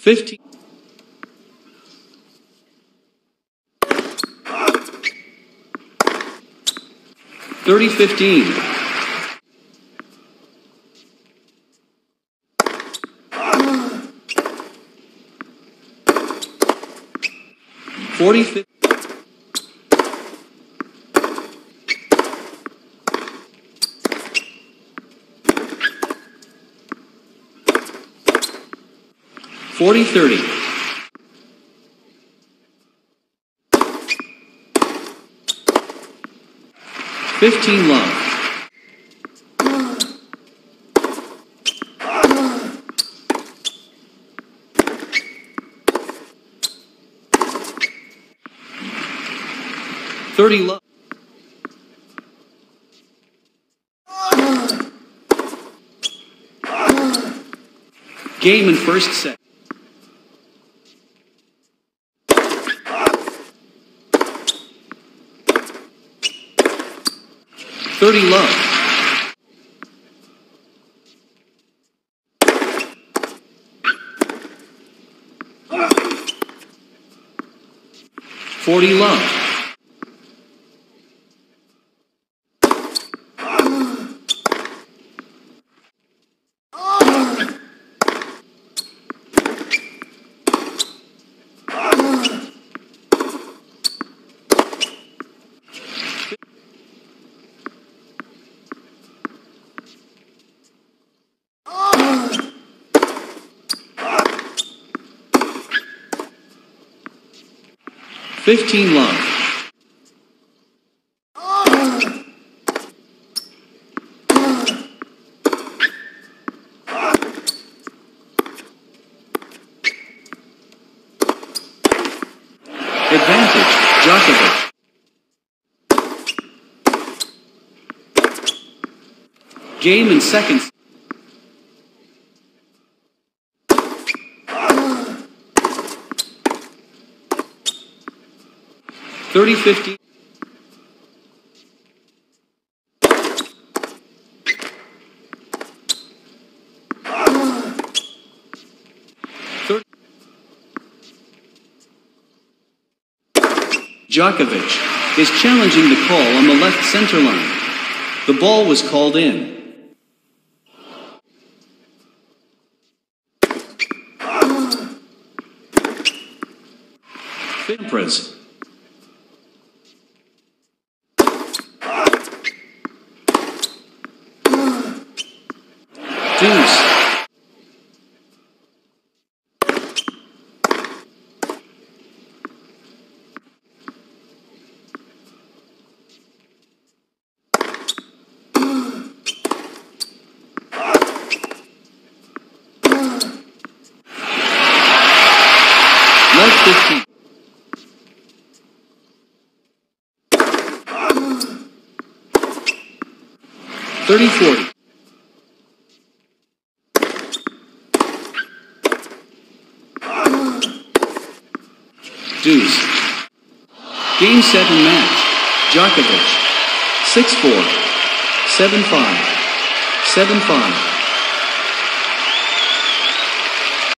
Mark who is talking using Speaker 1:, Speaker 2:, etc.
Speaker 1: 15. Thirty fifteen. Forty fifteen. Forty thirty. Fifteen love. Thirty love. Game in first set. Thirty love. Forty love. Fifteen love. Advantage, Djokovic. Game in seconds. Thirty fifty. Thirty. Djokovic is challenging the call on the left center line. The ball was called in. Sampras. 15. Thirty forty. Deuce. Game seven match. Djokovic. 6-4. 7-5. 7-5.